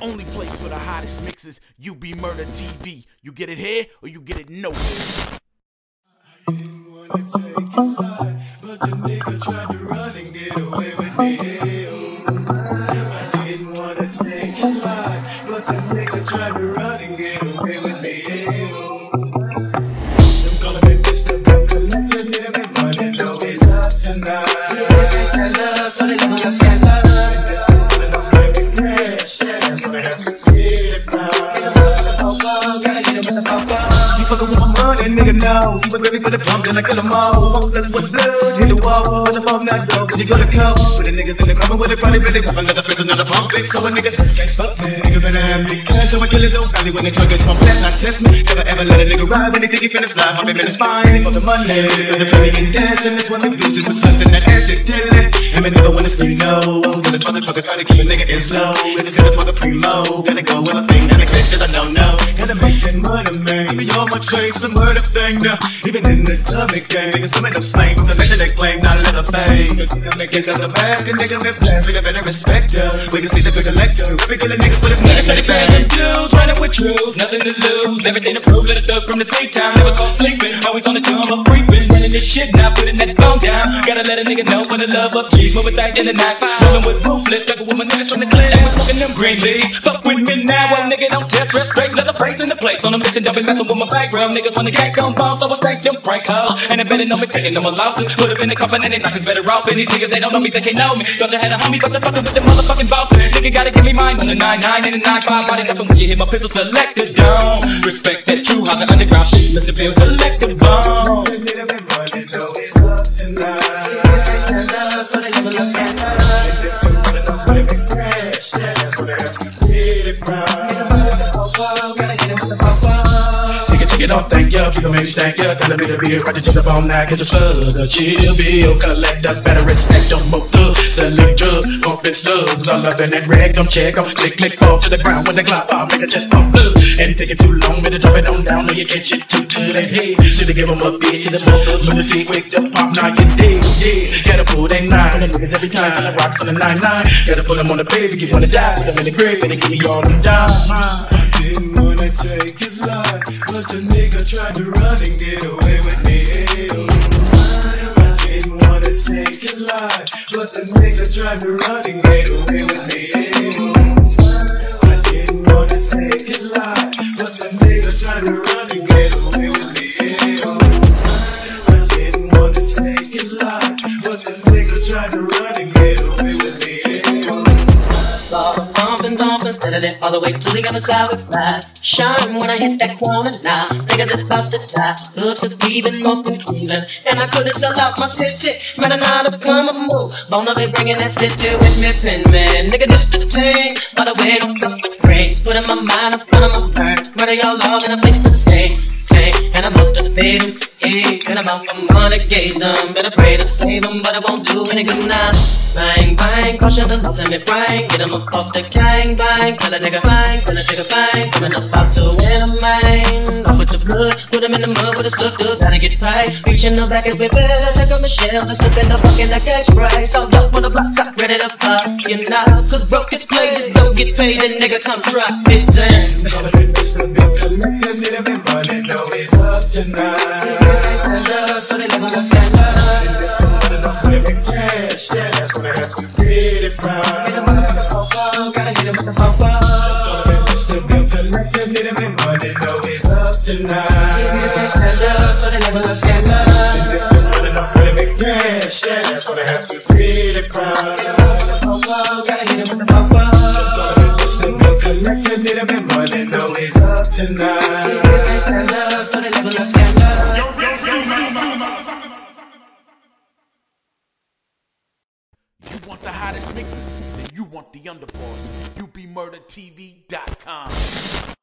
only place for the hottest mixes. UBMurda TV. You get it here or you get it nowhere. I didn't wanna take his cash, my nigga knows. He was ready for the pump, then I cut him off. Folks, that's what blood hit the wall. When the phone not go, when you go to come. With the niggas in the cover, with it probably really come. Another place, another pump. Bitch, so a nigga just can't fuck me. Nigga better have me cash, so I kill his own family when the truck gets pumped. That's not test me. Never ever let a nigga ride when he think he finna slide. Pump him in the spine for the money. The play and dash, and that's we do. Just was slugs in that ass, they tell it. And me never wanna say no. But this motherfucker try to keep a nigga in slow. Niggas gotta smoke a primo. Gotta go with a thing, and the bitches I don't know. Make that money, man. Be on my chains, it's a murder thing now. Even in the atomic game, niggas some of them slang from the legend they claim, not leather fame. Nigga make it got the mask, a nigga with plans, nigga better respect ya. We can see the big collector, we kill a nigga for the Niggas flash, started paying them dues, running with truth, nothing to lose, everything to prove. Let a thug from the same town, never caught sleeping, always on the come up creeping, running this shit now, putting that phone down. Gotta let a nigga know for the love of G, moving tight in the night, rolling with ruthless, stuck with my niggas from the clip, and smoking them green leaves. Fuck with me now, well nigga don't test, respect, let the face in the place. On a mission, don't be messing with my background, niggas wanna get gun bounce, so I stank them prank hoes, and they better know me taking them losses. Put up in the company, and they knockers better off, and these niggas they don't know me, they can't know me. Thought you had a homie, but you're fucking with them motherfucking bosses. Nigga gotta give me mine on the 9-9 and the 9-5, body up when you hit my pistol selector down. Respect that true house and underground shit, Mr. Bill collector bone. Nigga with money, know it's up stank ya. Cause a bit of beer, right to jump on that. Catch a slug, a chill bill. Collectors better respect them. More thug, selling drugs, pumping slugs. All up in that rag, don't check them. Click, click, fall to the ground with the clock. I'll make a chest pump up. And take it too long, better drop it on down. No, you can't shit too to that head. Should've give them a bitch, them both up. Lunatic, quick, up, pop, now you dead, yeah. Gotta pull that nine on the niggas every time. Selling rocks on the nine nine. Gotta put them on the baby, you wanna die. Put them in the grave, and they give me all them dimes. Take his life, but the nigga tried to run and get away with me. I didn't wanna take his life, but the nigga tried to run and get away with me. The bumping, bumping, steadily all the way to the other side with ride. Shine when I hit that corner now. Niggas is about to die. Look to be even more than Cleveland. And I couldn't sell out my city. Man, I know how to come a move. Of it bringing that city with me, pin man. Nigga, this the team. By the way, don't come with praise. Put in my mind, I'm front of my burn. Murder y'all all in a place to stay. And I'm out to fade 'em. Hey, and I'm out for money, gauge them. Better pray to save 'em, but it won't do any good now. Bang, bang, caution the loss and me bang. Get 'em up off the gang, bang. Kill a nigga, bang. Kill a trigger, bang. Coming up out to win a man. Off with the blood, put 'em in the mud with a stuff good. Gotta get paid. Reaching the back and whip it. Like a Michelle, let's slip in the bucket like cash price. So up on the block, got ready to pop. You know, cause broke it's played, just don't get paid. And nigga come drop it down. Calling it Mr. Bill Collector, nigga, me money, know it's tonight. So they gonna stand up. Pulling off every cash, yeah, that's gonna have to get it right. Gotta get with the fofo. Calling it Mr. Bill Collector, nigga, me money, know it's up tonight. So they gonna stand up. Pulling off every cash, yeah, that's gonna have to get it right. Gotta get with the fofo. Calling it Mr. Bill Collector, nigga, me money, know it's up tonight. Hottest mixes? Then you want the underboss. UBMurdaTV.com.